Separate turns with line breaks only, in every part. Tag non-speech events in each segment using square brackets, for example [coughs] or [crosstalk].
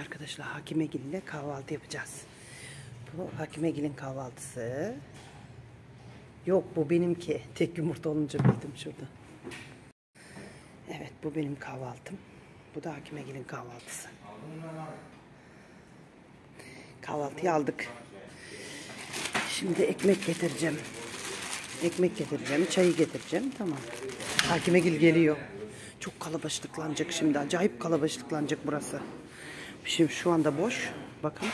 Arkadaşlar Hakimegil ile kahvaltı yapacağız. Bu Hakimegil'in kahvaltısı. Yok bu benimki. Tek yumurta olunca bildim şurada. Evet bu benim kahvaltım. Bu da Hakimegil'in kahvaltısı. Kahvaltıyı aldık. Şimdi ekmek getireceğim. Ekmek getireceğim, çayı getireceğim. Tamam. Hakimegil geliyor. Çok kalabalıklanacak şimdi. Acayip kalabalıklanacak burası. Şimdi şu anda boş. Bakın.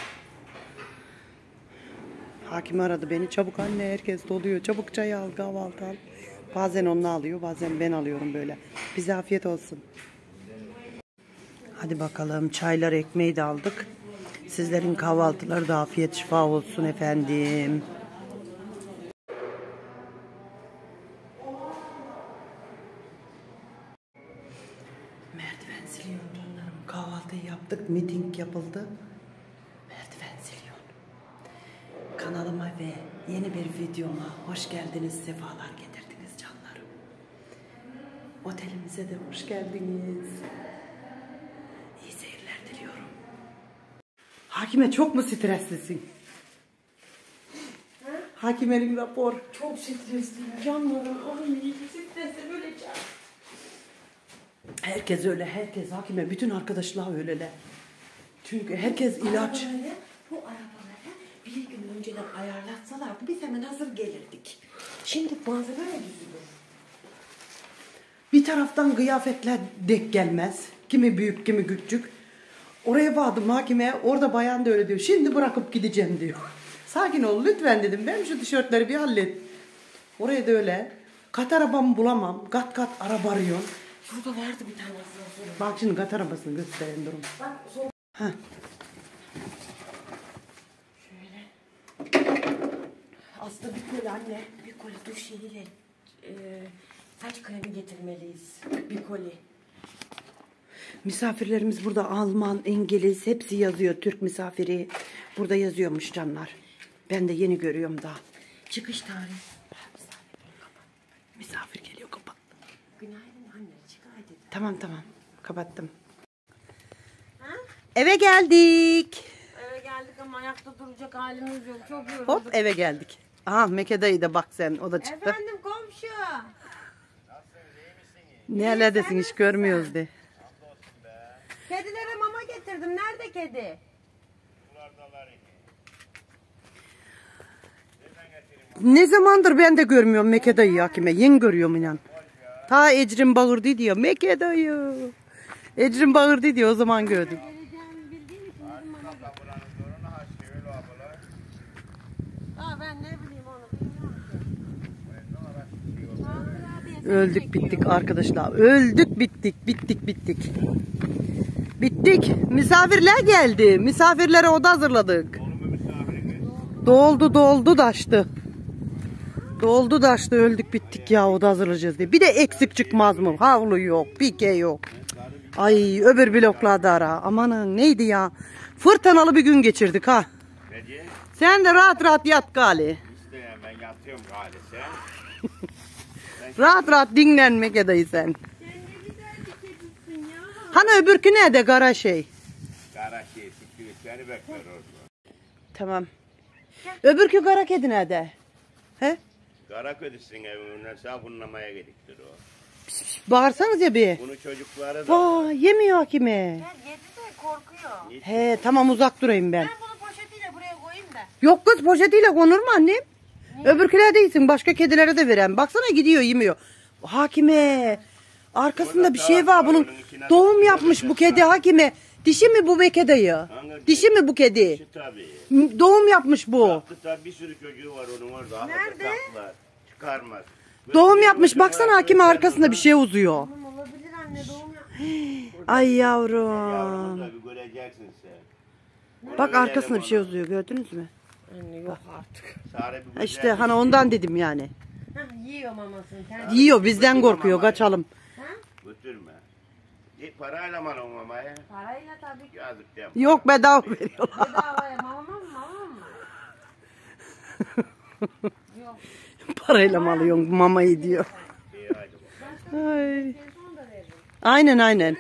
Hakim aradı beni. Çabuk anne herkes doluyor. Çabuk çay al, kahvaltı al. Bazen onu alıyor, bazen ben alıyorum böyle. Bize afiyet olsun. Hadi bakalım çaylar ekmeği de aldık. Sizlerin kahvaltıları da afiyet şifa olsun efendim. Yapıldı. Merdiven siliyorum. Kanalıma ve yeni bir videoma hoş geldiniz, sefalar getirdiniz canlarım. Otelimize de hoş geldiniz. İyi seyirler diliyorum. Hakime çok mu streslisin? Hakimenin rapor.
Çok stresliyim canlarım. Ay stresle böyle çağır.
Herkes öyle, herkes hakime. Bütün arkadaşlar öyleler. Çünkü herkes ilaç.
Arabaları, bu arabaları bir gün önceden ayarlatsalardı biz hemen hazır gelirdik. Şimdi malzeme mi düzülür?
Bir taraftan kıyafetler dek gelmez. Kimi büyük, kimi küçük. Oraya vardım hakime. Orada bayan da öyle diyor. Şimdi bırakıp gideceğim diyor. Sakin ol lütfen dedim. Ben şu tişörtleri bir hallet. Oraya da öyle. Kat arabamı bulamam. Kat kat araba arıyorum.
Şurada vardı bir tane.
Bak şimdi kat arabasını göstereyim durum.
Bak.
Heh.
Şöyle. Aslında bir koli anne. Bir koli duş jeliyle e, saç kremi getirmeliyiz. Bir koli.
Misafirlerimiz burada Alman, İngiliz hepsi yazıyor. Türk misafiri burada yazıyormuş canlar. Ben de yeni görüyorum daha.
Çıkış tarihi.
Misafir geliyor kapat.
Günaydın anne. Çık hadi.
Tamam tamam kapattım. Eve geldik.
Eve geldik ama ayakta duracak halimiz yok. Çok yorulduk.
Hop eve geldik. Aha Mekke dayı da bak sen o da çıktı.
Efendim komşu.
Neredesin hiç görmüyoruz de.
Kedilere mama getirdim. Nerede kedi?
Ne zamandır ben de görmüyorum Mekke dayı hakime. Yeni görüyorum inan. Ta Ecrin bağırdı diyor. Mekke dayı. Ecrin bağırdı diyor o zaman gördüm.
Aa ben ne bileyim onu bilmiyorum ki. Çağatay abi
Öldük bittik arkadaşlar. Öldük bittik bittik bittik. Bittik. Misafirler geldi. Misafirlere oda hazırladık. Doldu doldu daştı. Doldu daştı öldük bittik ya oda hazırlayacağız diye. Bir de eksik çıkmaz mı? Havlu yok, pike yok. Ay öbür bloklarda ara. Amanın neydi ya? Fırtınalı bir gün geçirdik ha. Sen de rahat rahat yat gali.
İşte ben yatıyorum sen.
Rahat rahat dinlenmek edeyim sen.
Ne ya.
Hani öbürkü nerede kara şey?
Kara şey siktir seni bekler orada.
Tamam. Öbürkü kara kedi nerede? He?
Kara kötüsün evinden sabunlamaya gidiktir o.
Bağırsanız ya bir.
Bunu çocukları da
Vay yemiyor hakime.
Ben yedi de korkuyor.
He tamam uzak durayım ben.
Ben bunu poşetiyle buraya koyayım da.
Yok kız poşetiyle konur mu annem? Öbürküler değilsin başka kedilere de veren. Baksana gidiyor yemiyor. Hakime. Arkasında bir şey var bunun. Doğum yapmış bu kedi hakime. Dişi mi bu Meke dayı? Dişi mi bu kedi?
Tabii.
Doğum yapmış bu.
Tabii bir sürü çocuğu var onun orada.
Nerede?
Çıkarmaz.
Doğum yapmış. Baksana hakime arkasında bir şey uzuyor.
Olabilir anne doğum.
Ay yavrum.
bir göreceksin sen.
Bak arkasında bir şey uzuyor gördünüz mü?
Anne yok artık.
Bir güzel
İşte
bir
hani ondan dedim yani.
Hah yiyor mamasını. Kendi.
Yiyor bizden korkuyor kaçalım.
Ha?
Götürme. E, parayla mı alın mamaya?
Parayla tabii ki.
Yazık değil
Yok bedava veriyorlar.
Bedavaya mama mı mama mı? Yok.
Parayla mı alıyorsun mamayı diyor.
İyi hadi bakalım.
Ay.
Telefonu da veririm.
Aynen aynen.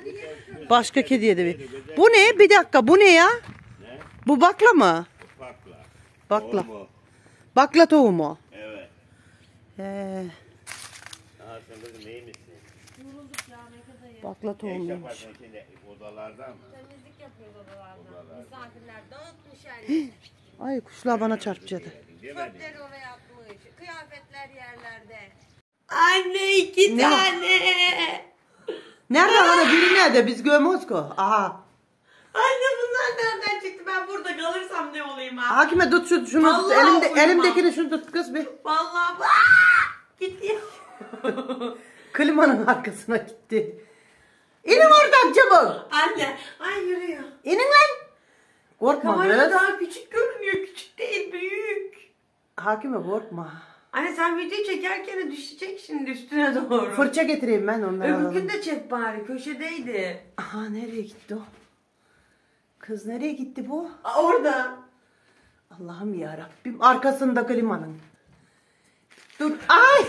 Başka kediye de bir. Bu ne? Bir dakika bu ne ya?
Ne?
Bu bakla mı?
Bakla. O.
Bakla tohumu.
Evet.
He,
Aha sen kızım iyi misin?
bakla
Ne
tohumu.
yaparsın şimdi odalarda mı?
Temizlik yapıyoruz odalarda. Misafirler dağıtmış her
Ay kuşlar bana çarpacaktı.
Demedin.
Çöpleri oraya atmış. Kıyafetler yerlerde.
Anne iki
Ne?
tane.
Nerede hani biri nerede? Biz görmüyoruz ki. Aha.
Anne bunlar nereden çıktı? Ben burada kalırsam ne olayım ha?
Hakime tut şu, şunu tut.
Vallahi
Elimde,
uyumam.
elimdekini şunu tut kız bir.
Vallahi Aa! [laughs] gitti. [laughs]
Klimanın arkasına gitti. İnin oradan çabuk.
Anne, ay yürüyor.
İnin lan. Korkma
Kamerada
kız.
daha küçük görünüyor. Küçük değil, büyük.
Hakime korkma.
Anne sen video çekerken düşecek şimdi üstüne doğru.
Fırça getireyim ben onları
Öbür
alalım.
de çek bari. Köşedeydi.
Aha nereye gitti o? Kız nereye gitti bu?
Aa, orada.
Allah'ım ya Rabbim arkasında klimanın. Dur ay.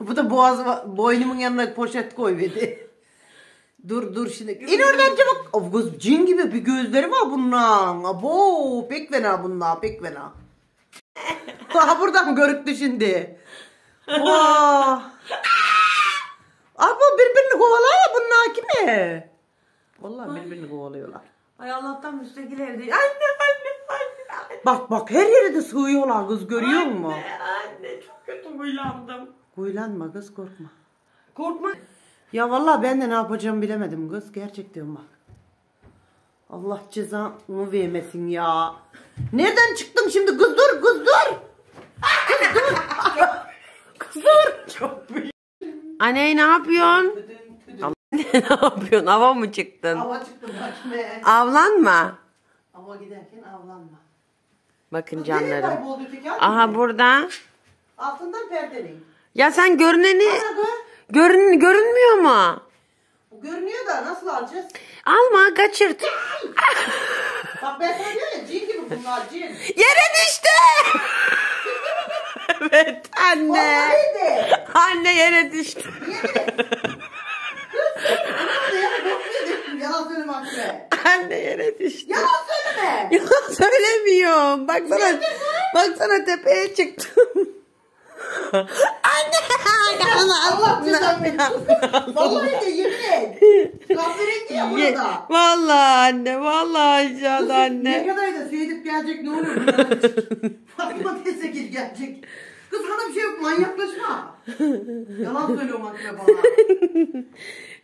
[laughs] bu da boğaz boynumun yanına poşet koy dedi. dur dur şimdi. İn oradan çabuk. Of kız cin gibi bir gözleri var bunların. Abo pek fena bunlar pek fena. [laughs] Daha buradan görüktü şimdi. Vah. [laughs] Abo birbirini kovalıyor ya bunlar kime? Vallahi birbirini kovalıyorlar.
Ay Allah'tan müstakil evde. Anne, anne, anne. anne.
Bak bak her yere de sığıyorlar kız görüyor musun?
Anne, anne çok kötü huylandım.
Kuylanma kız korkma.
Korkma.
Ya vallahi ben de ne yapacağımı bilemedim kız. Gerçekten bak. Allah cezanı vermesin ya. Nereden çıktın şimdi kız dur kız dur. Kız dur. [laughs] kız dur. Çok büyük.
Anne ne yapıyorsun? [laughs] ne yapıyorsun? Hava mı çıktın?
Hava çıktı bakme.
Avlanma.
Hava giderken avlanma.
Bakın
Kız nereye
canlarım.
kayboldu öteki hal
Aha
mi?
burada.
Altından perdenin.
Ya sen görüneni görün görünmüyor mu?
Bu görünüyor da nasıl alacağız?
Alma kaçırt.
Bak ben sana diyorum ya cin gibi bunlar cin.
Yere düştü. [laughs] evet anne. Anne yere düştü.
Yalan söyleme.
Anne yere düştü.
Yalan söyleme.
Yalan söylemiyorum. Baksana. Baksana tepeye çıktım. Anne.
Allah cezanı versin. Vallahi de yemin et. Kahverengi ya
Ye-
burada.
Vallahi anne. Vallahi aşağıda
Ne
anne.
kadar da seyredip gelecek ne olur. [laughs] Fatma teyze gel gelecek. Kız sana bir şey yok manyaklaşma. Yalan söylüyorum bana.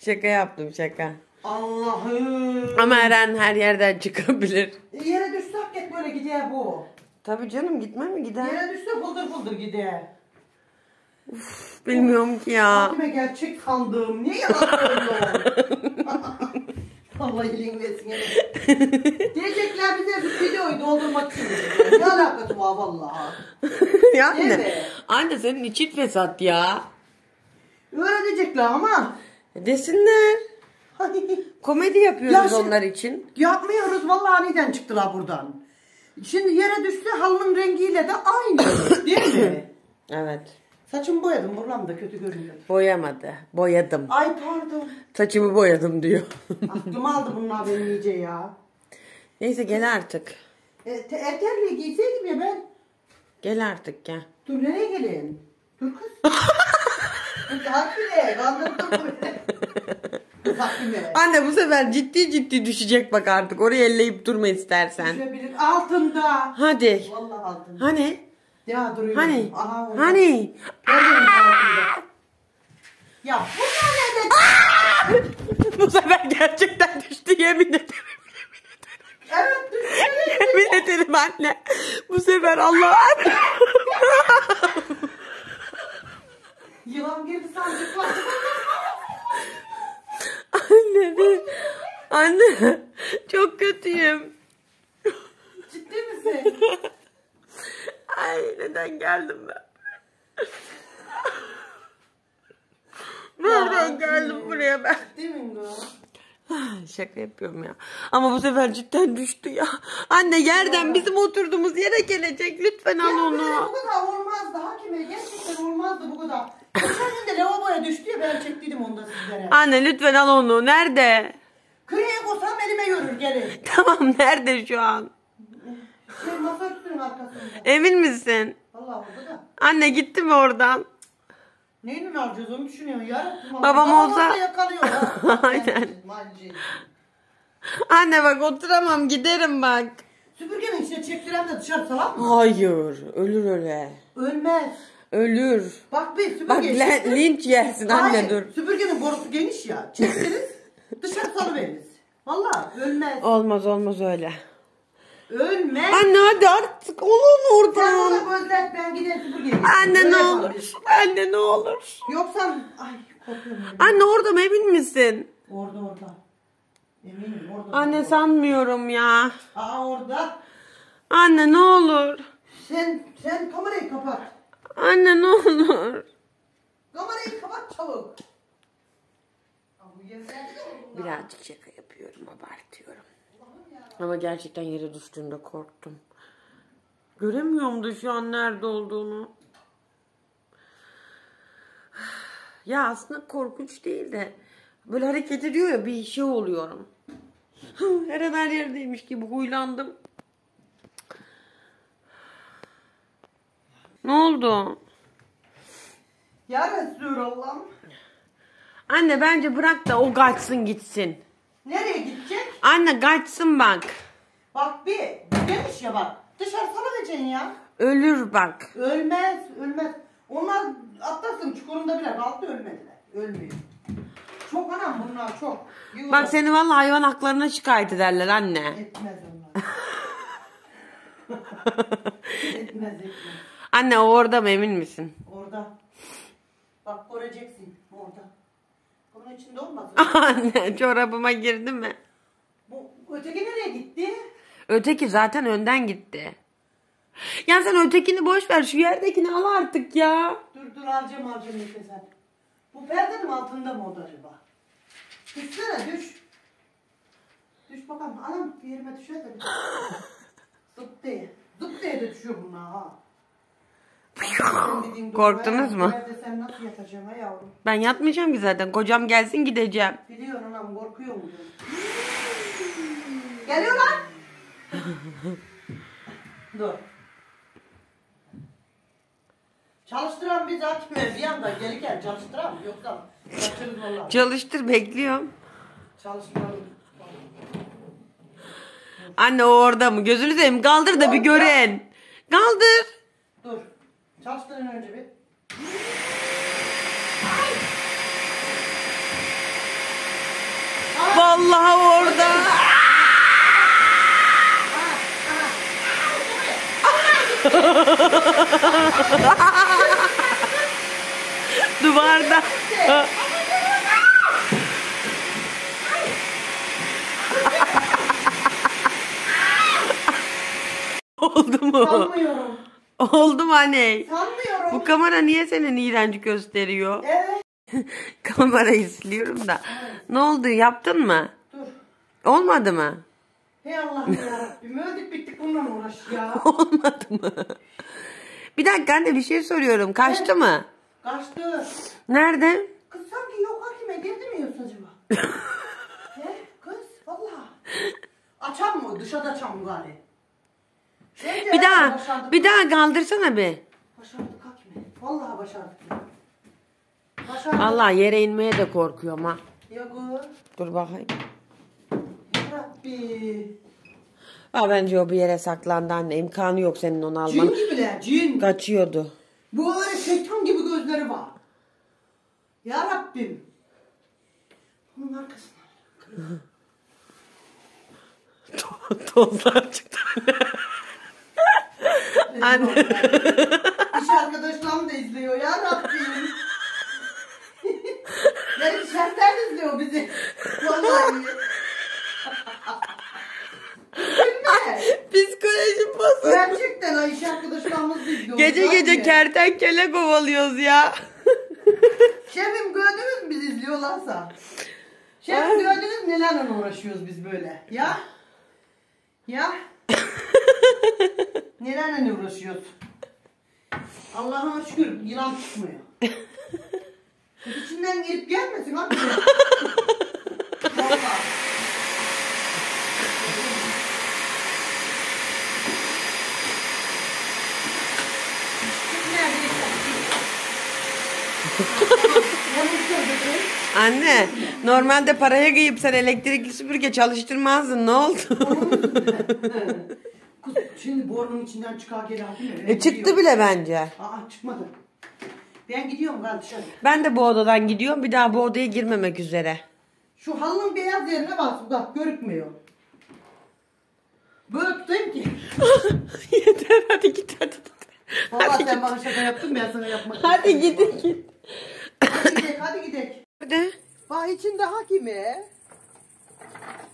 Şaka yaptım şaka.
Allah'ım.
Ama Eren her yerden çıkabilir.
E, Yere düşse hakikaten böyle gider bu.
Tabii canım gitme mi gider?
Yere düşse fıldır fıldır gider.
Bilmiyorum ki ya.
Fatime gerçek sandım. Niye yalan söylüyorsun? [laughs] Allah iyiliğini versin yani. Diyecekler bize bir videoyu doldurmak için. Ne alakası var vallahi.
ya anne.
Evet.
Anne senin için fesat ya.
Öyle diyecekler ama.
Desinler. Komedi yapıyoruz
Ya şimdi-
onlar için.
Yapmıyoruz vallahi aniden çıktılar buradan. Şimdi yere düşse halının rengiyle de aynı. Değil mi? [coughs]
Evet.
Saçımı boyadım. Buram da kötü görünüyor.
Boyamadı. Boyadım.
Ay pardon.
Saçımı boyadım diyor. [laughs]
Aklım aldı bunlar benim iyice ya.
Neyse gel artık.
E, te- eterliği giyseydim ya ben.
Gel artık gel.
Dur nereye gelin? Dur kız. Kız Hakime. Kandırdım beni.
Anne bu sefer ciddi ciddi düşecek bak artık. Oraya elleyip durma istersen.
Düşebilir. Altında.
Hadi.
Vallahi altında.
Hani?
Ya duruyor.
Hani?
Aha, orada.
Hani?
Altında. Ya bunlar nerede? [laughs]
bu sefer gerçekten düştü yemin ederim.
Evet.
Yemin ederim anne. Bu sefer Allah
Yılan girdi sancıklar.
Anne bir- Anne çok kötüyüm.
Ciddi misin?
Ay neden geldim ben? Nereden geldim buraya ben?
Değil mi bu? [sighs]
Şaka yapıyorum ya. Ama bu sefer cidden düştü ya. Anne yerden bizim oturduğumuz yere gelecek. Lütfen al onu.
bu kadar olmazdı Hakime. Gerçekten olmazdı bu kadar. Geçen gün de lavaboya düştü ya ben çektiydim onu da sizlere.
Anne lütfen al onu. Nerede?
Kırıya koysam elime görür gelir. [laughs]
Tamam nerede şu an?
Şey masa örtüsünün arkasında.
Emin misin?
Vallahi orada da.
Anne gitti mi oradan?
Neyle alacağız onu düşünüyorum ya.
Babam olsa-
yakalıyor ha.
Aynen.
Mancı.
Anne bak oturamam giderim bak.
Süpürgenin içine çektiren de dışarı salar mı?
Hayır ölür öyle.
Ölmez.
Ölür.
Bak bir süpürge.
Bak le- linç yersin anne
Hayır,
dur.
Süpürgenin borusu geniş ya. Çektiniz dışarı salıveririz. Vallahi ölmez.
Olmaz olmaz öyle.
Ölmez.
Anne hadi artık olun
Sen
oradan.
bana gözlet ben süpürgeye.
Anne
Öyle
ne olur. Anne ne olur.
Yoksa ay korkuyorum. ben.
Anne orada mı emin misin?
Orada orada. Eminim orada.
Anne sanmıyorum ya.
Aa orada.
Anne ne olur.
Sen sen kamerayı kapat.
Anne ne olur.
Kamerayı kapat çabuk.
Birazcık şaka yapıyorum, abartıyorum. Ama gerçekten yere düştüğünde korktum. Göremiyorum da şu an nerede olduğunu. Ya aslında korkunç değil de böyle hareket ediyor ya bir şey oluyorum. [laughs] Her an her yerdeymiş gibi huylandım. Ne oldu?
Ya Resulallah'ım.
Anne bence bırak da o kaçsın gitsin.
Nereye gidecek?
Anne kaçsın bak.
Bak bir. Demiş ya bak. Dışarı salıvereceksin ya.
Ölür bak.
Ölmez, ölmez. Onlar atlasın çukurunda bile kalktı ölmediler. Ölmüyor. Çok anam bunlar çok. Yığılır.
Bak seni vallahi hayvan haklarına şikayet ederler anne. [laughs]
Etmez onlar. [laughs] etmez etmez.
Anne o orada mı emin misin?
Orada. Bak göreceksin orada. Bunun içinde olmasın. [laughs]
Anne çorabıma girdi mi?
Öteki nereye gitti?
Öteki zaten önden gitti. Ya sen ötekini boş ver şu yerdekini al artık ya.
Dur dur alacağım alacağım nefes al. Bu perdenin altında mı o da acaba? Düşsene düş. Düş bakalım. Anam bir yerime düşer de. [laughs] Zıp diye. Zıp diye de düşüyor bunlar ha. Sen [laughs] doğru.
Korktunuz mu?
Nerede sen nasıl yatacaksın ha yavrum?
Ben yatmayacağım ki zaten. Kocam gelsin gideceğim.
Biliyorsun anam korkuyor mu? Geliyor lan. Dur. Çalıştıran biz açmıyor bir anda gelirken çalıştıran yoksa kaçırır valla.
Çalıştır bekliyorum.
Çalıştıralım.
Anne o orada mı? Gözünü seveyim kaldır da bir gören. Kaldır.
Dur. Çalıştırın önce bir.
Vallahi orada. [laughs] Duvarda. [laughs] Oldu mu?
Sanmıyorum.
Oldu mu anne?
Sanmıyorum.
Bu kamera niye senin iğrenç gösteriyor?
Evet. [laughs]
Kamerayı siliyorum da. Ne oldu? Yaptın mı?
Dur.
Olmadı mı?
Hey Allah'ım yarabbim. Öldük bittik bununla uğraş ya. [laughs]
Olmadı mı? Bir dakika anne bir şey soruyorum. Kaçtı mı?
Kaçtı.
Nerede?
Kız sanki yok hakime girdi mi yoksa acaba? [laughs] He kız valla. Açam mı? Dışarıda açam mı gari? Bence
Bir daha,
Başardık.
bir daha kaldırsana bir.
Başardık hakime. Vallahi başardık. Başardık.
Allah yere inmeye de korkuyorum ha.
Kız.
Dur bakayım.
Rabbi.
Aa, bence o bir yere saklandı anne. İmkanı yok senin onu
Cin
alman.
gibiler cin.
Kaçıyordu.
Bu öyle şeytan gibi gözleri var. Ya Rabbim. Bunun arkasına.
Tozlar çıktı anne.
İş arkadaşlarım da izliyor ya Rabbim. [laughs] Benim şartlar izliyor bizi. Vallahi. [laughs]
Psikolojim bozuldu.
Gerçekten iş arkadaşlarımız da izliyor.
Gece gece kertenkele kovalıyoruz ya. [laughs]
Şefim gördünüz mü biz izliyorlarsa? Şimdi gördünüz mü nelerle uğraşıyoruz biz böyle. Ya? Ya? [laughs] nelerle uğraşıyoruz? Allah'ıma şükür yılan çıkmıyor. [laughs] İçinden gelip gelmesin abi. Vallahi.
Anne normalde paraya kıyıp sen elektrikli süpürge çalıştırmazdın ne oldu?
Kız [laughs] şimdi borunun içinden çıkar geri mı?
e çıktı bile bence.
Aa çıkmadı. Ben gidiyorum dışarı.
Ben de bu odadan gidiyorum bir daha bu odaya girmemek üzere.
Şu halının beyaz yerine bak bak görükmüyor. Böyle tutayım ki. [laughs]
Yeter hadi git hadi.
Valla sen bana şaka yaptın ben sana yapmak
Hadi gidin git.
Hadi gidelim hadi gidelim.
Hadi.
Bak içinde hakime.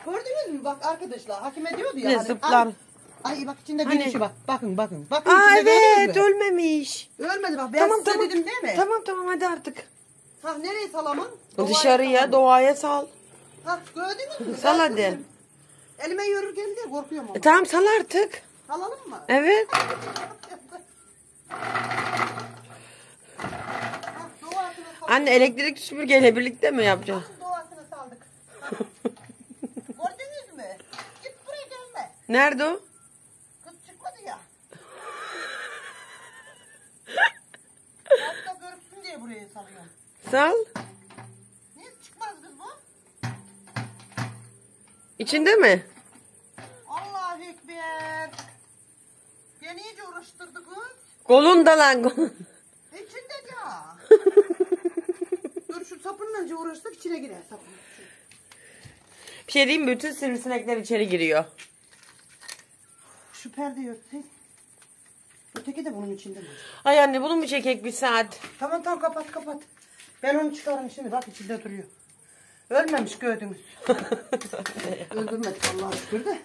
Gördünüz mü bak arkadaşlar hakime diyordu ya.
Ne
hani,
zıplar.
Ay, bak içinde
Hani?
güneşi bak. Bakın bakın. Bakın
Aa evet ölmemiş.
Ölmedi bak ben
Tamam
size
tamam.
dedim değil mi?
Tamam tamam hadi artık.
Ha nereye? Doğaya
Dışarıya doğaya sal.
Ha gördünüz mü?
Sal hadi.
dedim. Elime yürürken de korkuyorum ama.
E, tamam sal artık.
Salalım mı?
Evet. [laughs] Anne elektrik süpürgeyle birlikte mi yapacağız?
Doğasına saldık. [laughs] Gördünüz mü? Git buraya gelme.
Nerede o?
Kız çıkmadı ya. [laughs] Hatta görüksün diye buraya salıyorum.
Sal.
Niye çıkmaz kız bu?
İçinde mi?
Allahu Ekber. Beni iyice uğraştırdı kız.
Kolunda lan kolun.
İçinde ya. Dur şu sapınla uğraştık içine girer sapın.
Bir şey diyeyim? Bütün sivrisinekler içeri giriyor.
Şu perdeyi örtseydin. Öteki de bunun içinde mi?
Ay anne bunu mu çekek bir saat?
Tamam tamam kapat kapat. Ben onu çıkarım şimdi bak içinde duruyor. Ölmemiş gördünüz. [laughs] Öldürmedik Allah'a şükür de.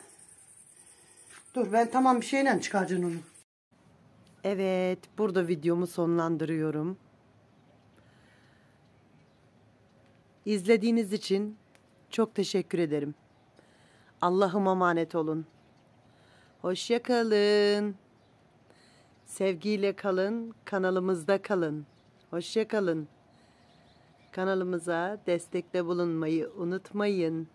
Dur ben tamam bir şeyle çıkaracağım onu. Evet burada videomu sonlandırıyorum. İzlediğiniz için çok teşekkür ederim. Allah'ım emanet olun. Hoşça kalın. Sevgiyle kalın, kanalımızda kalın. Hoşça kalın. Kanalımıza destekte bulunmayı unutmayın.